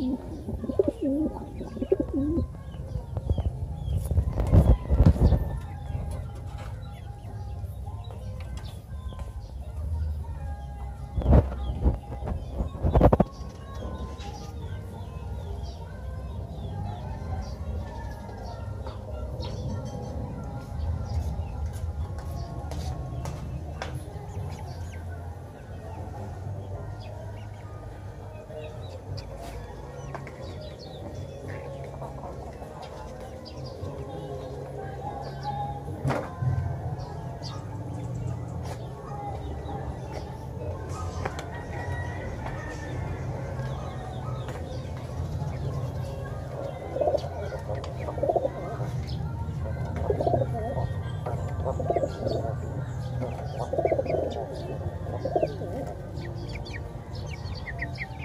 you. Thank you.